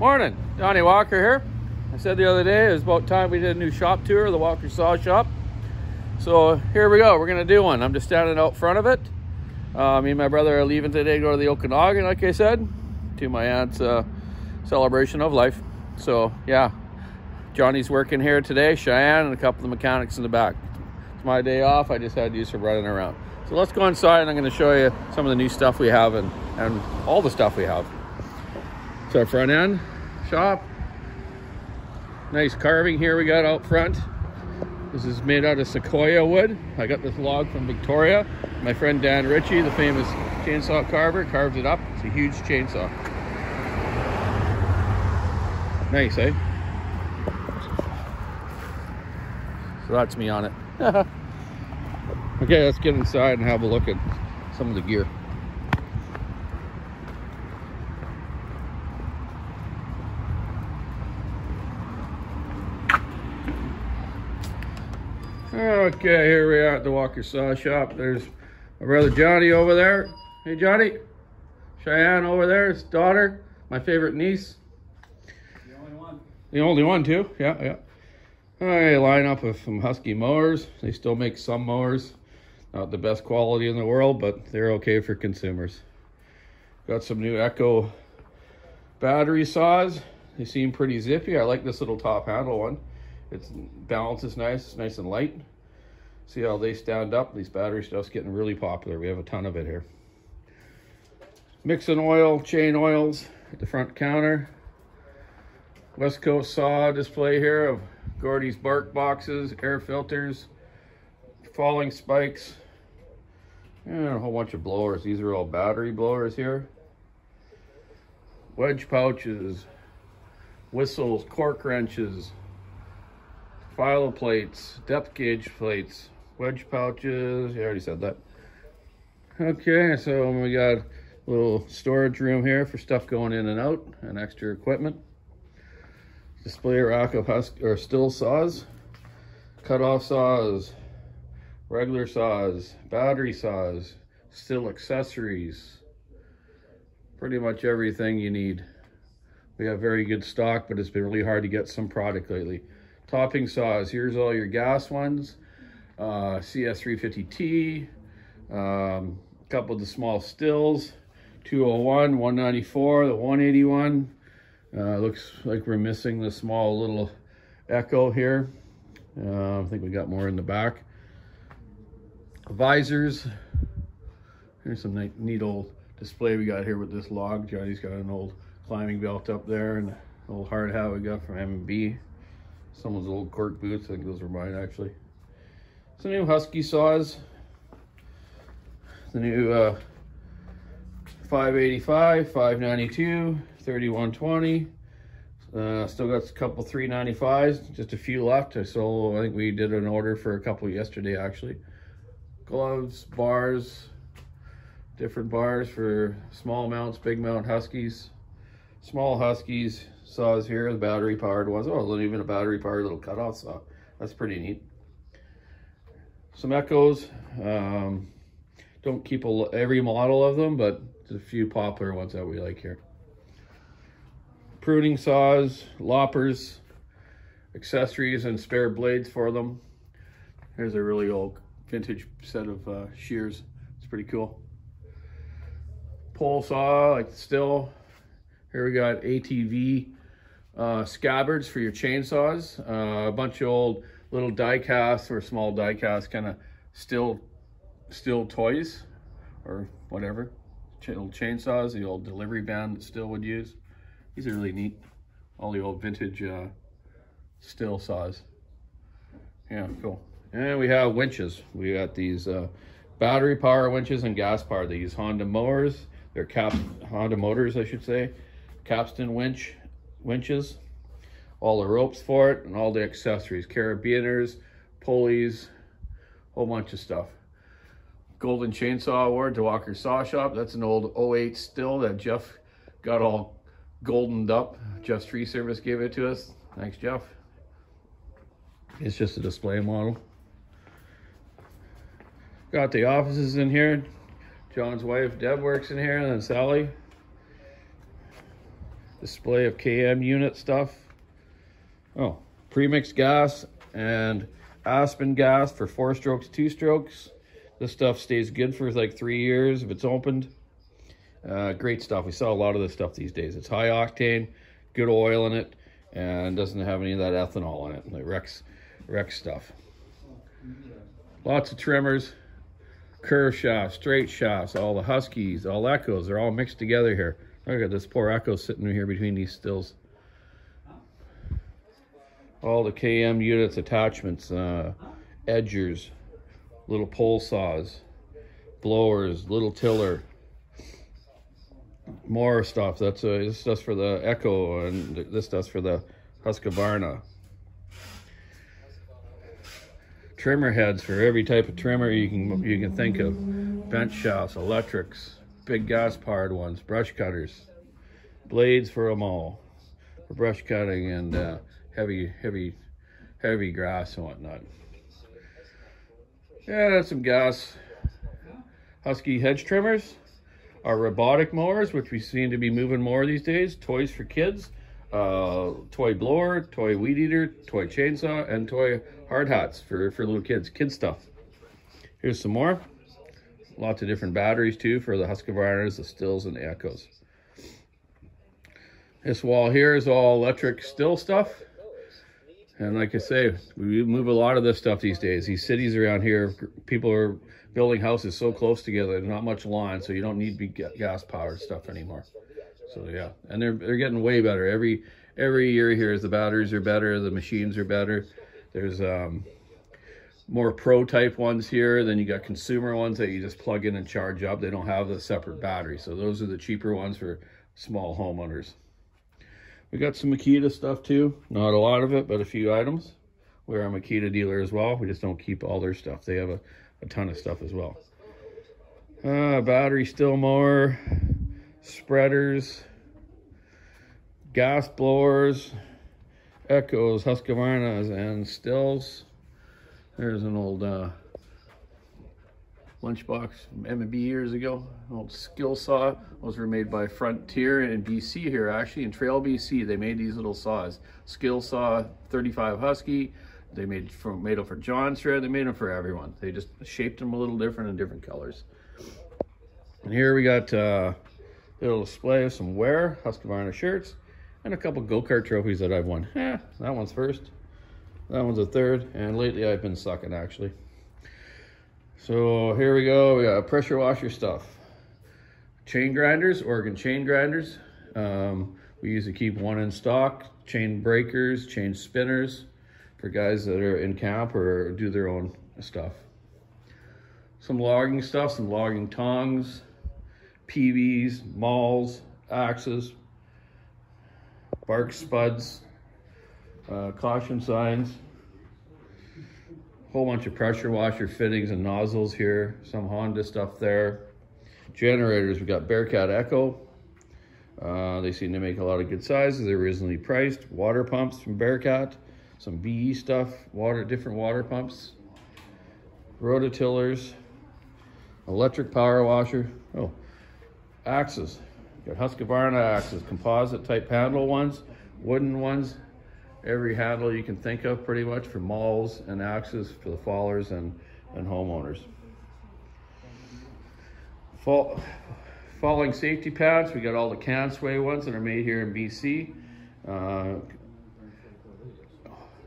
Morning, Donny Walker here. I said the other day it was about time we did a new shop tour the Walker Saw Shop. So here we go, we're gonna do one. I'm just standing out front of it. Uh, me and my brother are leaving today to go to the Okanagan, like I said, to my aunt's uh, celebration of life. So yeah, Johnny's working here today, Cheyenne, and a couple of mechanics in the back. It's my day off, I just had to use for running around. So let's go inside and I'm gonna show you some of the new stuff we have and, and all the stuff we have. So our front end shop. Nice carving here we got out front. This is made out of sequoia wood. I got this log from Victoria. My friend Dan Ritchie, the famous chainsaw carver, carved it up. It's a huge chainsaw. Nice, eh? So that's me on it. okay, let's get inside and have a look at some of the gear. Okay, here we are at the Walker Saw Shop. There's my brother Johnny over there. Hey, Johnny. Cheyenne over there, his daughter, my favorite niece. The only one. The only one, too. Yeah, yeah. I line up with some Husky mowers. They still make some mowers. Not the best quality in the world, but they're okay for consumers. Got some new Echo battery saws. They seem pretty zippy. I like this little top handle one. It's balance is nice, it's nice and light. See how they stand up? These battery stuff's getting really popular. We have a ton of it here. Mixing oil, chain oils at the front counter. West Coast saw display here of Gordy's bark boxes, air filters, falling spikes, and a whole bunch of blowers. These are all battery blowers here. Wedge pouches, whistles, cork wrenches, file plates, depth gauge plates, wedge pouches. You already said that. Okay, so we got a little storage room here for stuff going in and out and extra equipment. Display rack of husk or Stihl saws, cut off saws, regular saws, battery saws, Stihl accessories, pretty much everything you need. We have very good stock, but it's been really hard to get some product lately topping saws. Here's all your gas ones. Uh, CS350T, um, a couple of the small Stihls, 201, 194, the 181. Uh, looks like we're missing the small little Echo here. Uh, I think we got more in the back. Visors. Here's some neat, old display we got here with this log. Johnny's got an old climbing belt up there and an old hard hat we got from M&B someone's old cork boots. I think those were mine actually. Some new Husky saws. The new uh, 585, 592, 3120. Uh, still got a couple 395s, just a few left. I sold, I think we did an order for a couple yesterday actually. Gloves, bars, different bars for small mounts, big mount Huskies. Small Huskies, saws here, the battery powered ones. Oh, even a battery powered little cutoff saw. That's pretty neat. Some Echoes. Um, don't keep a, every model of them, but a few popular ones that we like here. Pruning saws, loppers, accessories, and spare blades for them. Here's a really old vintage set of uh, shears. It's pretty cool. Pole saw, like Stihl. Here we got ATV uh, scabbards for your chainsaws, uh, a bunch of old little die casts or small die cast kind of still Stihl toys or whatever. Ch old chainsaws, the old delivery van that Stihl would use. These are really neat. All the old vintage uh, Stihl saws. Yeah, cool. And we have winches. We got these uh, battery power winches and gas power. They use Honda mowers. They're cap Honda motors, I should say. Capstan winch winches, all the ropes for it, and all the accessories, carabiners, pulleys, whole bunch of stuff. Golden Chainsaw Award to Walker Saw Shop. That's an old 08 Stihl that Jeff got all goldened up. Jeff's Tree Service gave it to us. Thanks, Jeff. It's just a display model. Got the offices in here. John's wife, Deb, works in here, and then Sally. display of KM unit stuff. Oh, premix gas and Aspen gas for four strokes, two strokes. This stuff stays good for like three years if it's opened. Uh, great stuff. We sell a lot of this stuff these days. It's high octane, good oil in it, and doesn't have any of that ethanol in it, like Rex, Rex stuff. Lots of trimmers, curve shafts, straight shafts, all the Huskies, all Echoes, they're all mixed together here. Look at this poor Echo sitting here between these Stihls. All the KM units, attachments, uh, edgers, little pole saws, blowers, little tiller, more stuff. That's uh, this stuff's for the Echo, and this stuff's for the Husqvarna. Trimmer heads for every type of trimmer you can you can think of. Bench shafts, electrics, big gas powered ones, brush cutters, blades for them all, for brush cutting and uh, heavy heavy heavy grass and whatnot. Yeah, some gas. Husky hedge trimmers. Our robotic mowers, which we seem to be moving more these days. Toys for kids. Uh, toy blower, toy weed eater, toy chainsaw, and toy hard hats for, for little kids. Kid stuff. Here's some more. Lots of different batteries too for the Husqvarnas, the Stihls, and the Echoes. This wall here is all electric Stihl stuff. And like I say, we move a lot of this stuff these days. These cities around here, people are building houses so close together, there's not much lawn, so you don't need big gas powered stuff anymore. So yeah, and they're they're getting way better. Every every year here, the batteries are better, the machines are better. There's um, more pro type ones here. Then you got consumer ones that you just plug in and charge up. They don't have the separate battery. So those are the cheaper ones for small homeowners. We got some Makita stuff too. Not a lot of it, but a few items. We're a Makita dealer as well. We just don't keep all their stuff. They have a, a ton of stuff as well. Uh, battery still more, spreaders, gas blowers, Echoes, Husqvarnas, and Stihls. There's an old uh, lunchbox from M&B years ago. An old skill saw. Those were made by Frontier in BC here, actually, in Trail, BC. They made these little saws. Skill saw 35 Husky. They made from made them for Jonsered. They made them for everyone. They just shaped them a little different in different colors. And here we got uh, a little display of some wear, Husqvarna shirts, and a couple go-kart trophies that I've won. Eh, that one's first. That one's a third. And lately I've been sucking, actually. So here we go. We got pressure washer stuff. Chain grinders, Oregon chain grinders. Um, we usually keep one in stock. Chain breakers, chain spinners for guys that are in camp or do their own stuff. Some logging stuff, some logging tongs, peaveys, mauls, axes, bark spuds, uh, caution signs, whole bunch of pressure washer fittings and nozzles here, some Honda stuff there. Generators, we got Bearcat Echo. Uh, they seem to make a lot of good sizes. They're reasonably priced. Water pumps from Bearcat. Some BE stuff, water, different water pumps. Rototillers. Electric power washer. Oh, axes. Got Husqvarna axes, composite type handle ones, wooden ones, every handle you can think of pretty much for mauls and axes for the fallers and, and homeowners. Fall, falling safety pads, we got all the CanSway ones that are made here in BC. Uh,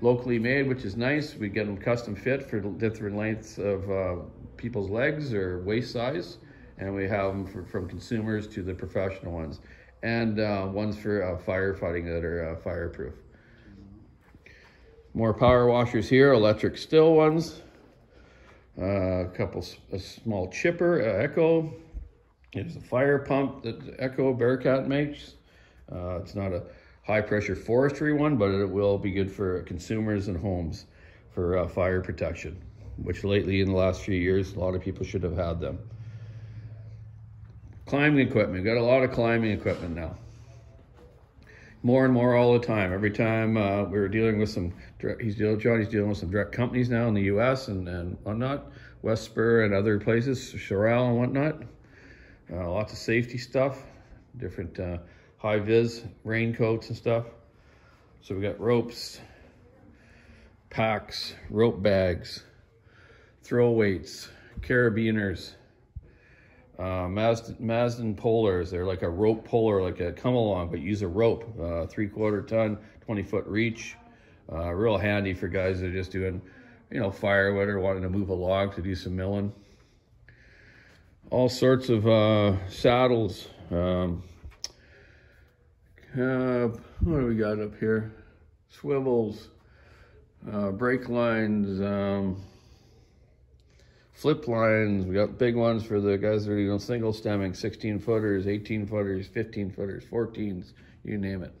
locally made, which is nice. We get them custom fit for different lengths of uh, people's legs or waist size. And we have them for, from consumers to the professional ones. And uh, ones for uh, firefighting that are uh, fireproof. More power washers here, electric Stihl ones. Uh, a couple, a small chipper, uh, Echo. There's a fire pump that Echo Bearcat makes. Uh, it's not a high pressure forestry one, but it will be good for consumers and homes for uh, fire protection, which lately in the last few years, a lot of people should have had them. Climbing equipment, got a lot of climbing equipment now more and more all the time. Every time uh, we were dealing with some, he's dealing, Johnny's dealing with some direct companies now in the U.S. and, and whatnot, WesSpur and other places, Sorel and whatnot. Uh, lots of safety stuff, different uh, high vis raincoats and stuff. So we got ropes, packs, rope bags, throw weights, carabiners, uh, Maasdam polars. They're like a rope polar, like a come along, but use a rope, uh, three quarter ton, 20 foot reach. Uh, real handy for guys that are just doing, you know, firewood or wanting to move a log to do some milling. All sorts of uh, saddles. Um, uh, what do we got up here? Swivels, brake lines, um, flip lines. We got big ones for the guys that are doing single stemming, 16 footers, 18 footers, 15 footers, 14s, you name it.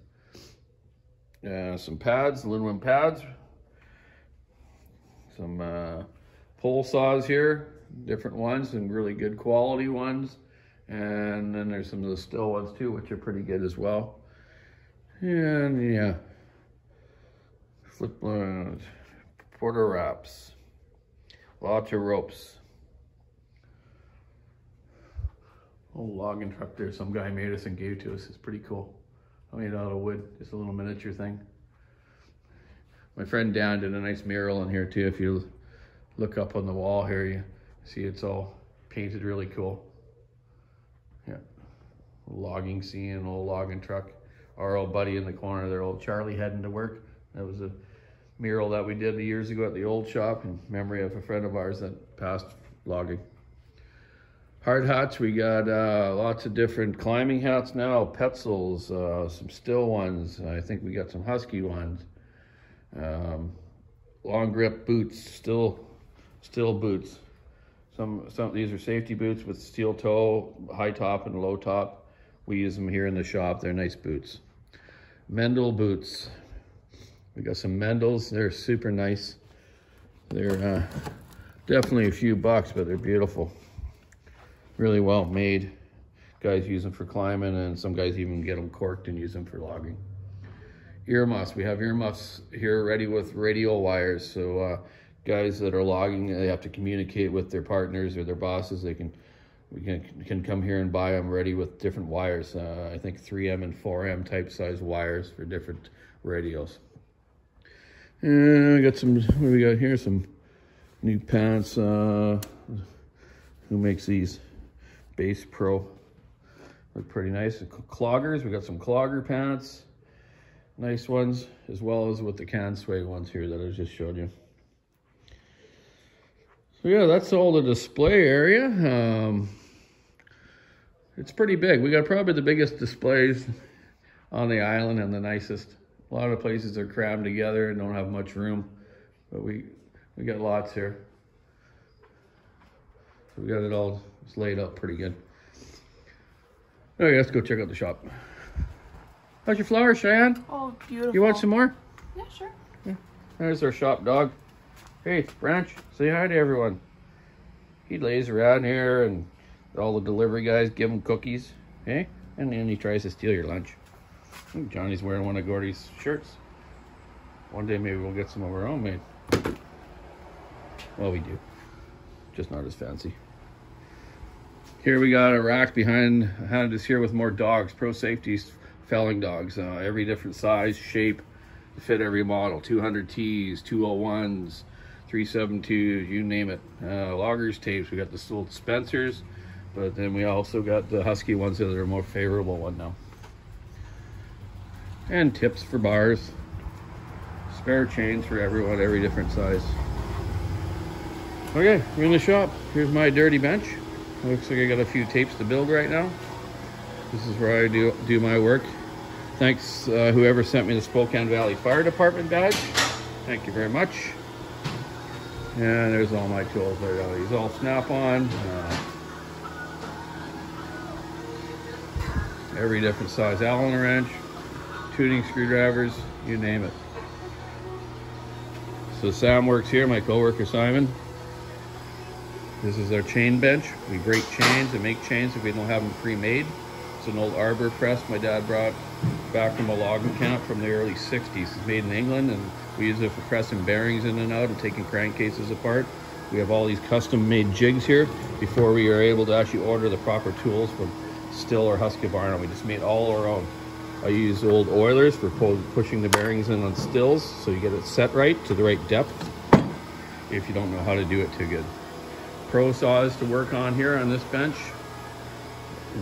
Uh, some pads, aluminum pads. Some uh, pole saws here, different ones, some really good quality ones. And then there's some of the Stihl ones too, which are pretty good as well. And yeah, flip lines, Port-a-Wraps, lots of ropes. Old logging truck there some guy made us and gave to us. It's pretty cool. I made out of wood, just a little miniature thing. My friend Dan did a nice mural in here too. If you look up on the wall here, you see it's all painted really cool. Yeah, logging scene, old logging truck. Our old buddy in the corner there, old Charlie heading to work. That was a mural that we did years ago at the old shop in memory of a friend of ours that passed logging. Hard hats, we got uh, lots of different climbing hats now, Petzls, uh, some Stihl ones. I think we got some Husky ones. Um, long grip boots, still, Stihl boots. Some, some these are safety boots with steel toe, high top and low top. We use them here in the shop. They're nice boots. Mendel boots. We got some Mendels. They're super nice. They're uh, definitely a few bucks, but they're beautiful really well made. Guys use them for climbing and some guys even get them corked and use them for logging. Earmuffs, we have earmuffs here ready with radial wires. So uh, guys that are logging, they have to communicate with their partners or their bosses. They can, we can, can come here and buy them ready with different wires. Uh, I think 3M and 4M type size wires for different radios. And we got some, what do we got here? Some new pants. Uh, who makes these? Base Pro. Look pretty nice. Cloggers, we got some clogger pants. Nice ones, as well as with the can sway ones here that I just showed you. So yeah, that's all the display area. Um, it's pretty big. We got probably the biggest displays on the island and the nicest. A lot of places are crammed together and don't have much room, but we we got lots here. So we got it all it's laid out pretty good. Okay, let's go check out the shop. How's your flowers, Cheyenne? Oh, beautiful. You want some more? Yeah, sure. Yeah. There's our shop dog. Hey, Branch, say hi to everyone. He lays around here and all the delivery guys give him cookies. Hey, and then he tries to steal your lunch. Johnny's wearing one of Gordy's shirts. One day maybe we'll get some of our own made. Well, we do. Just not as fancy. Here we got a rack behind, us here with more dogs, Pro Safeties felling dogs, uh, every different size, shape, fit every model, 200Ts, 201s, 372s, you name it. Uh, loggers tapes, we got the old Spencers, but then we also got the Husky ones that are more favorable one now. And tips for bars, spare chains for everyone, every different size. Okay, we're in the shop. Here's my dirty bench. Looks like I got a few tapes to build right now. This is where I do, do my work. Thanks uh, whoever sent me the Spokane Valley Fire Department badge. Thank you very much. And there's all my tools there. These all snap-on. Uh, every different size Allen wrench, tuning screwdrivers, you name it. So Sam works here, my coworker Simon. This is our chain bench. We break chains and make chains if we don't have them pre-made. It's an old arbor press my dad brought back from a logging camp from the early 60s. It's made in England and we use it for pressing bearings in and out and taking crankcases apart. We have all these custom made jigs here before we are able to actually order the proper tools from Stihl or Husqvarna. We just made all our own. I use old oilers for pushing the bearings in on Stihls so you get it set right to the right depth if you don't know how to do it too good. Pro saws to work on here on this bench.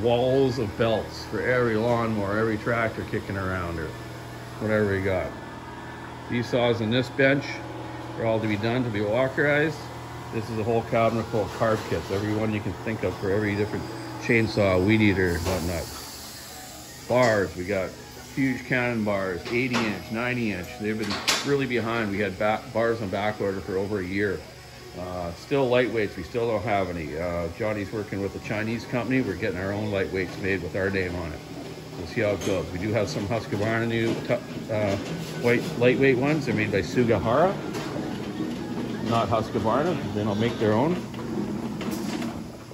Walls of belts for every lawnmower, every tractor kicking around or whatever you got. These saws on this bench are all to be done to be walkerized. This is a whole cabinet full of carb kits, every one you can think of for every different chainsaw, weed eater, whatnot. Bars, we got huge cannon bars, 80 inch, 90 inch. They've been really behind. We had bars on back order for over a year. Uh, Stihl lightweights, we still don't have any. Uh, Johnny's working with a Chinese company. We're getting our own lightweights made with our name on it. We'll see how it goes. We do have some Husqvarna new uh, white lightweight ones. They're made by Sugihara, not Husqvarna. Then I'll make their own.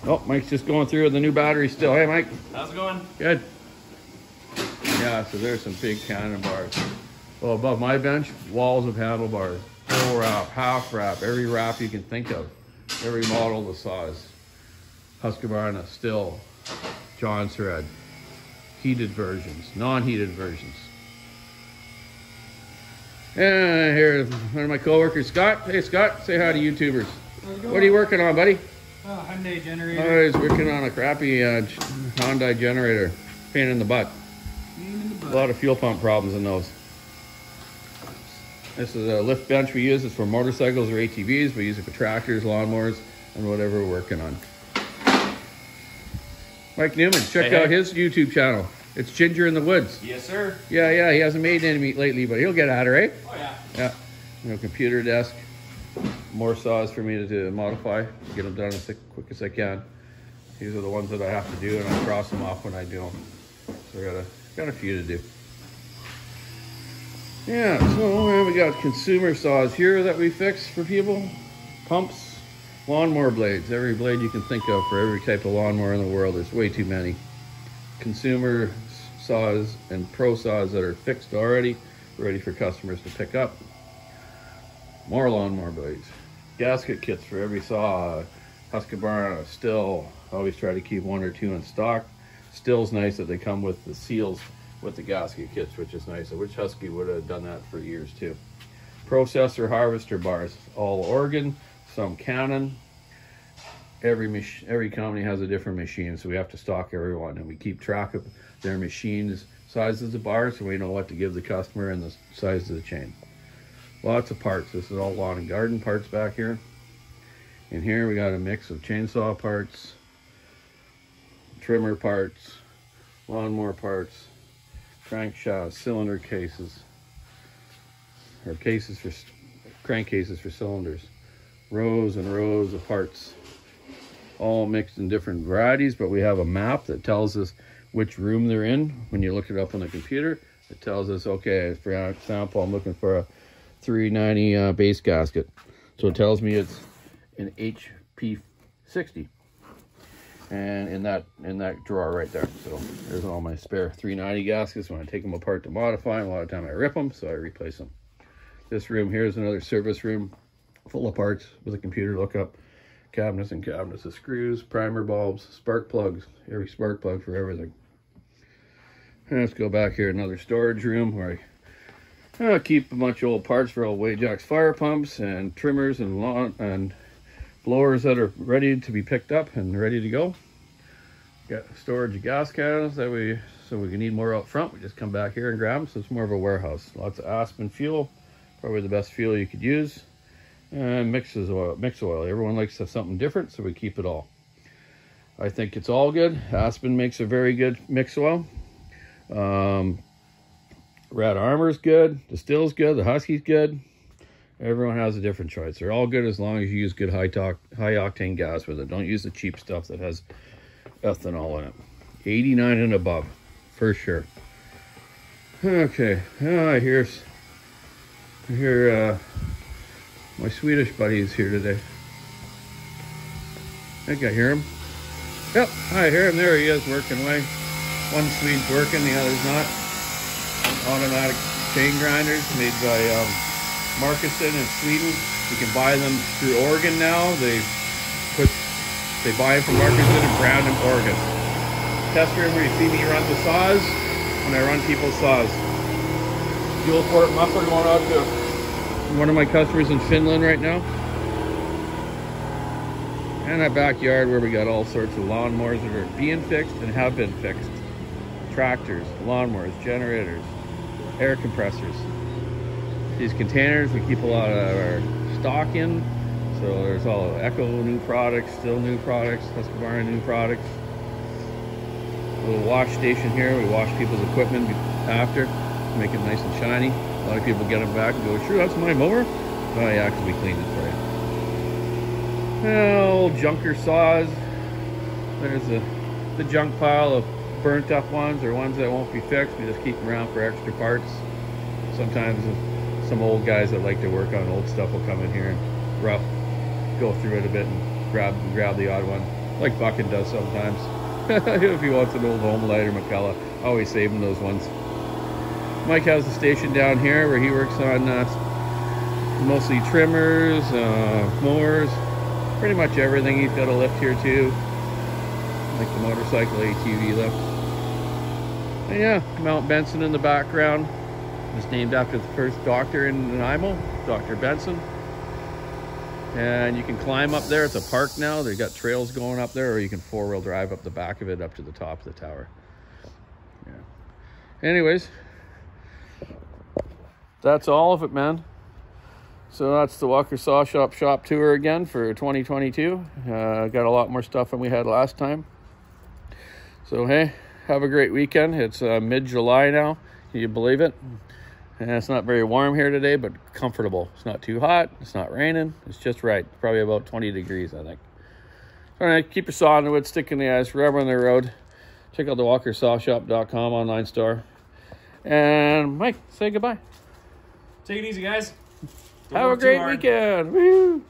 Oh, Mike's just going through with the new battery Stihl. Hey, Mike. How's it going? Good. Yeah, so there's some big cannon bars. Well, above my bench, walls of handlebars. Full wrap, half wrap, every wrap you can think of. Every model the size. Husqvarna, Stihl. John Thread. Heated versions, non-heated versions. And here's one of my coworkers, Scott. Hey, Scott, say hi to YouTubers. What are you working on, buddy? Oh, Hyundai generator. Oh, he's working on a crappy uh, Hyundai generator. Pain in the butt. A lot of fuel pump problems in those. This is a lift bench we use. It's for motorcycles or ATVs. We use it for tractors, lawnmowers, and whatever we're working on. Mike Newman, check hey, out hey. his YouTube channel. It's Ginger in the Woods. Yes, sir. Yeah, yeah. He hasn't made any meat lately, but he'll get at it, right? Oh, yeah. Yeah. You know, computer desk. More saws for me to, to modify, get them done as quick as I can. These are the ones that I have to do, and I cross them off when I do them. So I got a got a few to do. Yeah, so we got consumer saws here that we fix for people. Pumps, lawnmower blades. Every blade you can think of for every type of lawnmower in the world. There's way too many. Consumer saws and pro saws that are fixed already, ready for customers to pick up. More lawnmower blades. Gasket kits for every saw. Husqvarna, Stihl, Always try to keep one or two in stock. Stihl's nice that they come with the seals with the gasket kits, which is nice. I wish Husky would have done that for years too. Processor harvester bars, all Oregon, some Cannon. Every every company has a different machine, so we have to stock everyone, and we keep track of their machines, sizes of bars, so we know what to give the customer and the size of the chain. Lots of parts. This is all lawn and garden parts back here. And here we got a mix of chainsaw parts, trimmer parts, lawnmower parts, crankshaft, cylinder cases, or cases for crankcases for cylinders, rows and rows of parts, all mixed in different varieties, but we have a map that tells us which room they're in. When you look it up on the computer, it tells us, okay, for example, I'm looking for a 390 uh, base gasket. So it tells me it's an HP 60 and in that in that drawer right there. So there's all my spare 390 gaskets. When i take them apart to modify them a lot of time i rip them so i replace them this room here is another service room full of parts with a computer lookup cabinets and cabinets of screws primer bulbs spark plugs every spark plug for everything. And let's go back here another storage room where i uh, keep a bunch of old parts for old Wajax fire pumps and trimmers and lawn and blowers that are ready to be picked up and ready to go. Got storage of gas cans that we, so we can need more out front. We just come back here and grab them. So it's more of a warehouse. Lots of Aspen fuel, probably the best fuel you could use. And mixes oil, mix oil. Everyone likes something different, so we keep it all. I think it's all good. Aspen makes a very good mix oil. Um, Red Armor's good. The Stihl's good. The Husky's good. Everyone has a different choice. They're all good as long as you use good high, talk, high octane gas with it. Don't use the cheap stuff that has ethanol in it. 89 and above, for sure. Okay, hear, I hear uh, my Swedish buddy is here today. I think I hear him. Yep, I hear him. There he is, working away. One Swede's working, the other's not. Automatic chain grinders made by um, Markusson in Sweden. You can buy them through Oregon now. They put they buy them from Markusson and Brown in Oregon. Test room where you see me run the saws. and I run people's saws. Dual port muffler going out to one of my customers in Finland right now. And a backyard where we got all sorts of lawnmowers that are being fixed and have been fixed. Tractors, lawnmowers, generators, air compressors. These containers, we keep a lot of our stock in. So there's all Echo new products, Stihl new products, Husqvarna new products. A little wash station here. We wash people's equipment after, make it nice and shiny. A lot of people get them back and go, sure, that's my mower? Oh yeah, because we cleaned it for you. Well, junker saws. There's the, the junk pile of burnt up ones or ones that won't be fixed. We just keep them around for extra parts. Sometimes some old guys that like to work on old stuff will come in here and rough, go through it a bit and grab grab the odd one, like Buckin does sometimes. if he wants an old Homelite or McCulloch, always saving those ones. Mike has a station down here where he works on uh, mostly trimmers, uh, mowers, pretty much everything. He's got a lift here too, like the motorcycle ATV lift. And yeah, Mount Benson in the background. It's named after the first doctor in Nanaimo, Dr. Benson. And you can climb up there. It's a park now. They've got trails going up there, or you can four-wheel drive up the back of it up to the top of the tower. Yeah. Anyways, that's all of it, man. So that's the Walker Saw Shop shop tour again for 2022. Uh, got a lot more stuff than we had last time. So hey, have a great weekend. It's uh, mid-July now. Can you believe it? And it's not very warm here today, but comfortable. It's not too hot. It's not raining. It's just right. Probably about 20 degrees, I think. All right, keep your saw in the wood, stick in the ice, rubber on the road. Check out the walkersawshop.com online store. And Mike, say goodbye. Take it easy, guys. Don't Have a great weekend. Woo!